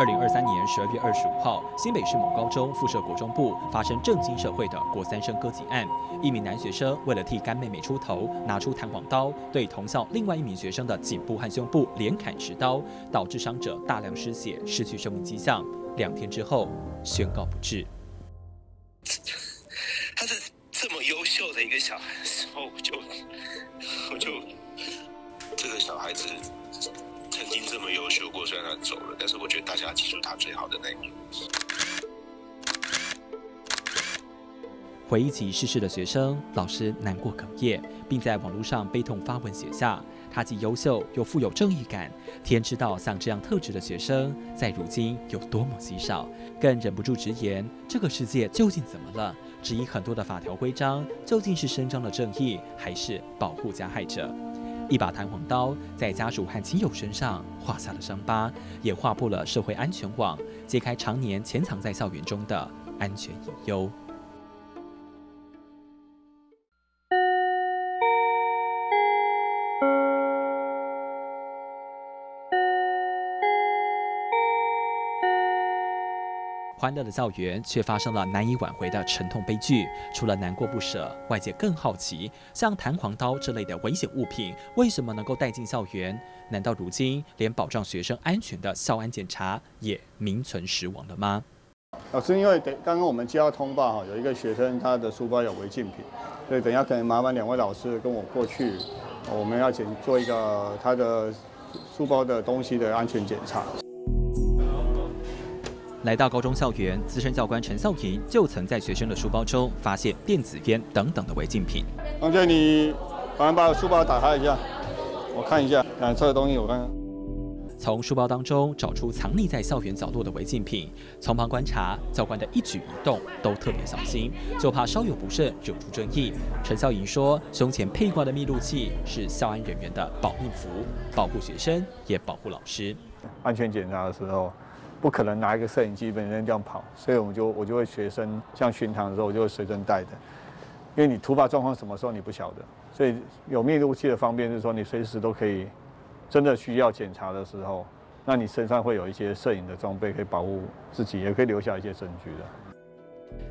二零二三年十二月二十五号，新北市某高中附设国中部发生震惊社会的国三生割颈案。一名男学生为了替干妹妹出头，拿出弹簧刀对同校另外一名学生的颈部和胸部连砍十刀，导致伤者大量失血，失去生命迹象。两天之后宣告不治。他是这么优秀的一个小孩，然后我就我就这个小孩子。曾经这么优秀过，虽然他走了，但是我觉得大家记住他最好的那一面。回忆起逝世的学生，老师难过哽咽，并在网络上悲痛发文写下：他既优秀又富有正义感，天知道像这样特质的学生在如今有多么稀少。更忍不住直言：这个世界究竟怎么了？质疑很多的法条规章究竟是伸张了正义，还是保护加害者？一把弹簧刀在家属和亲友身上划下了伤疤，也划破了社会安全网，揭开常年潜藏在校园中的安全隐忧。欢乐的校园却发生了难以挽回的沉痛悲剧。除了难过不舍，外界更好奇，像弹簧刀这类的危险物品为什么能够带进校园？难道如今连保障学生安全的校安检查也名存实亡了吗？老师，因为等刚刚我们接到通报哈，有一个学生他的书包有违禁品，所以等下可能麻烦两位老师跟我过去，我们要检做一个他的书包的东西的安全检查。来到高中校园，资深教官陈孝平就曾在学生的书包中发现电子烟等等的违禁品。同学，你帮忙把书包打开一下，我看一下，染色的东西我看。从书包当中找出藏匿在校园角落的违禁品，从旁观察教官的一举一动都特别小心，就怕稍有不慎惹出争议。陈孝莹说，胸前佩挂的密录器是校安人员的保命符，保护学生也保护老师。安全检查的时候。不可能拿一个摄影机本身这样跑，所以我们就我就会随身像巡堂的时候，我就会随身带的，因为你突发状况什么时候你不晓得，所以有密录器的方便就是说你随时都可以，真的需要检查的时候，那你身上会有一些摄影的装备可以保护自己，也可以留下一些证据的。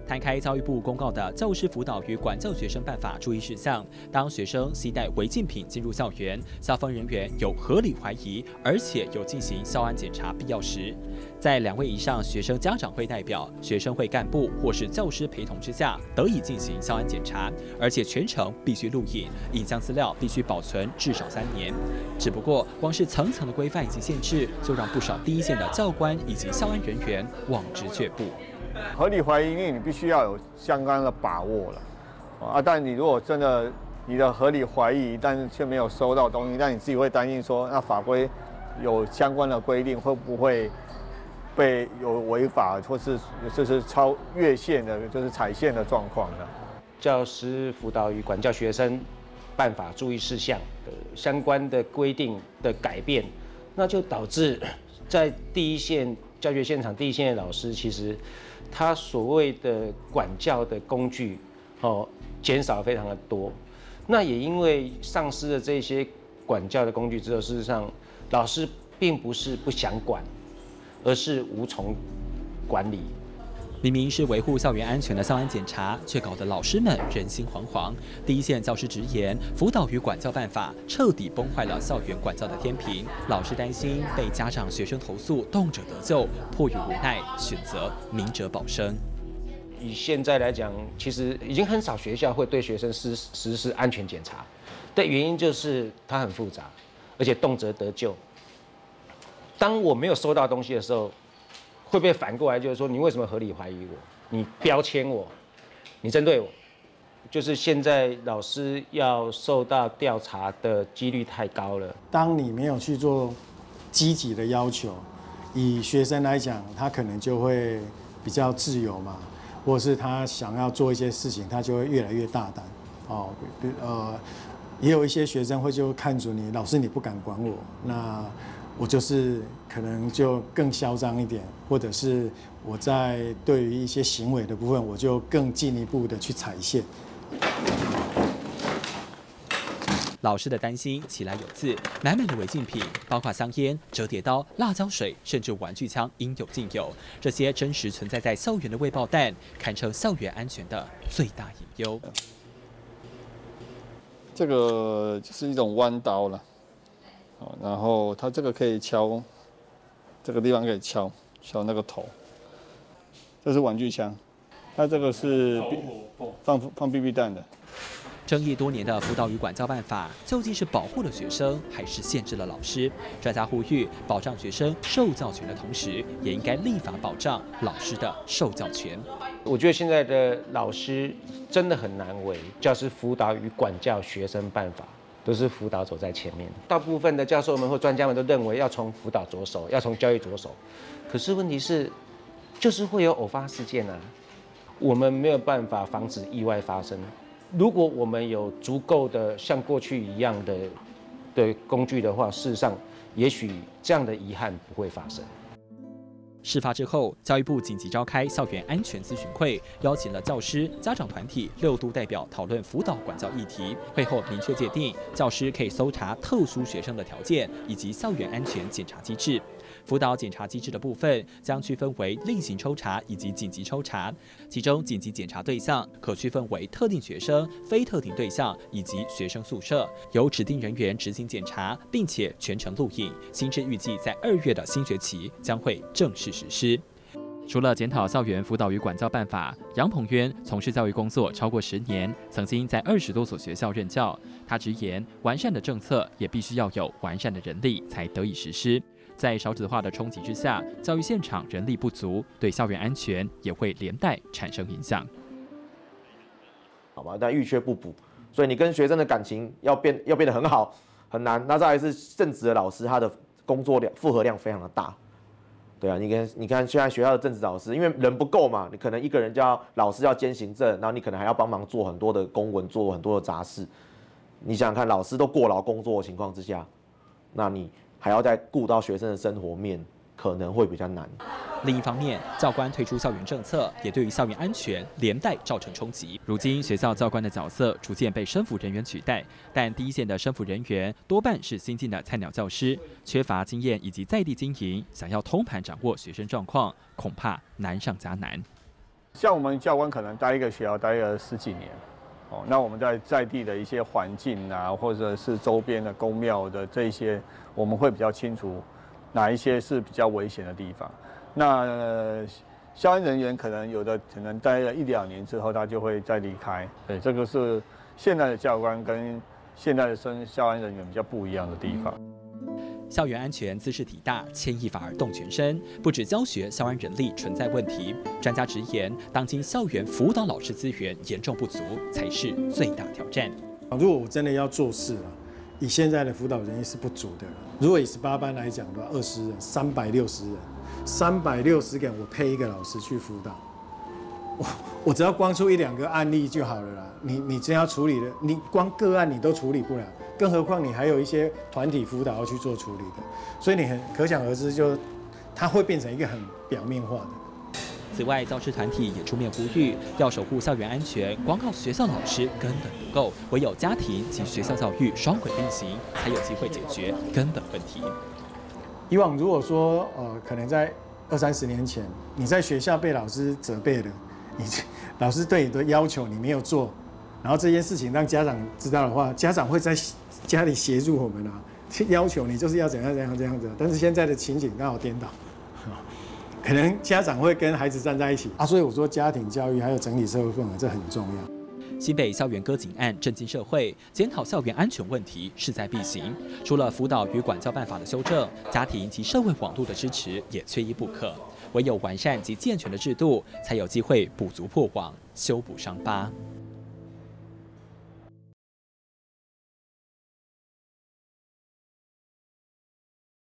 摊开教育部公告的《教师辅导与管教学生办法》注意事项，当学生携带违禁品进入校园，校方人员有合理怀疑，而且有进行校安检查必要时，在两位以上学生家长会代表、学生会干部或是教师陪同之下，得以进行校安检查，而且全程必须录影，影像资料必须保存至少三年。只不过，光是层层的规范以及限制，就让不少第一线的教官以及校安人员望之却步。合理怀疑，因为你必须要有相关的把握了啊！但你如果真的你的合理怀疑，但是却没有收到东西，那你自己会担心说，那法规有相关的规定会不会被有违法，或是就是超越线的，就是踩线的状况呢？教师辅导与管教学生办法注意事项的相关的规定的改变，那就导致在第一线教学现场，第一线的老师其实。他所谓的管教的工具，哦，减少非常的多。那也因为丧失了这些管教的工具之后，事实上，老师并不是不想管，而是无从管理。明明是维护校园安全的校安检查，却搞得老师们人心惶惶。第一线教师直言，辅导与管教办法彻底崩坏了校园管教的天平。老师担心被家长、学生投诉，动辄得救，迫于无奈，选择明哲保身。以现在来讲，其实已经很少学校会对学生实实施安全检查，的原因就是它很复杂，而且动辄得救。当我没有收到东西的时候。会不会反过来就是说，你为什么合理怀疑我？你标签我，你针对我，就是现在老师要受到调查的几率太高了。当你没有去做积极的要求，以学生来讲，他可能就会比较自由嘛，或是他想要做一些事情，他就会越来越大胆。哦，呃，也有一些学生会就看着你，老师你不敢管我，那。我就是可能就更嚣张一点，或者是我在对于一些行为的部分，我就更进一步的去踩线。老师的担心起来有自，满满的违禁品，包括香烟、折叠刀、辣椒水，甚至玩具枪，应有尽有。这些真实存在在校园的未爆弹，堪称校园安全的最大隐忧。这个就是一种弯刀了，哦，然后它这个可以敲，这个地方可以敲敲那个头。这是玩具枪，它这个是放放 BB 弹的。争议多年的辅导与管教办法，究竟是保护了学生，还是限制了老师？专家呼吁，保障学生受教权的同时，也应该立法保障老师的受教权。我觉得现在的老师真的很难为，教师辅导与管教学生办法都是辅导走在前面。大部分的教授们或专家们都认为要从辅导着手，要从教育着手。可是问题是，就是会有偶发事件啊，我们没有办法防止意外发生。如果我们有足够的像过去一样的的工具的话，事实上，也许这样的遗憾不会发生。事发之后，教育部紧急召开校园安全咨询会，邀请了教师、家长团体六度代表讨论辅导管教议题。会后明确界定，教师可以搜查特殊学生的条件，以及校园安全检查机制。辅导检查机制的部分将区分为例行抽查以及紧急抽查，其中紧急检查对象可区分为特定学生、非特定对象以及学生宿舍，由指定人员执行检查，并且全程录影。新制预计在二月的新学期将会正式实施。除了检讨校园辅导与管教办法，杨鹏渊从事教育工作超过十年，曾经在二十多所学校任教。他直言，完善的政策也必须要有完善的人力才得以实施。在少子化的冲击之下，教育现场人力不足，对校园安全也会连带产生影响。好吧，但欲缺不补，所以你跟学生的感情要变要变得很好很难。那再来是正职的老师，他的工作量负荷量非常的大。对啊，你看你看现在学校的正职老师，因为人不够嘛，你可能一个人就要老师要兼行政，然后你可能还要帮忙做很多的公文，做很多的杂事。你想想看，老师都过劳工作的情况之下，那你。还要再顾到学生的生活面，可能会比较难。另一方面，教官退出校园政策，也对于校园安全连带造成冲击。如今，学校教官的角色逐渐被生辅人员取代，但第一线的生辅人员多半是新进的菜鸟教师，缺乏经验以及在地经营，想要通盘掌握学生状况，恐怕难上加难。像我们教官可能待一个学校待了十几年。哦，那我们在在地的一些环境啊，或者是周边的公庙的这些，我们会比较清楚哪一些是比较危险的地方。那消防人员可能有的可能待了一两年之后，他就会再离开。对，这个是现在的教官跟现在的生消防人员比较不一样的地方。校园安全姿势体大，牵一发而动全身。不止教学，校安人力存在问题。专家直言，当今校园辅导老师资源严重不足，才是最大挑战。如果我真的要做事啊，以现在的辅导人员是不足的。如果以十八班来讲的话，二十人，三百六十人，三百六十个，我配一个老师去辅导。我 我只要光出一两个案例就好了啦。你你真要处理的，你光个案你都处理不了。更何况你还有一些团体辅导要去做处理的，所以你很可想而知，就它会变成一个很表面化的。此外，教师团体也出面呼吁，要守护校园安全，光靠学校老师根本不够，唯有家庭及学校教育双轨并行，才有机会解决根本问题。以往如果说呃，可能在二三十年前，你在学校被老师责备了，你老师对你的要求你没有做，然后这件事情让家长知道的话，家长会在。家里协助我们啊，要求你就是要怎样怎样这样子。但是现在的情景刚好颠倒，可能家长会跟孩子站在一起啊。所以我说家庭教育还有整体社会氛围这很重要。新北校园割颈案震惊社会，检讨校园安全问题势在必行。除了辅导与管教办法的修正，家庭及社会网络的支持也缺一不可。唯有完善及健全的制度，才有机会补足破网，修补伤疤。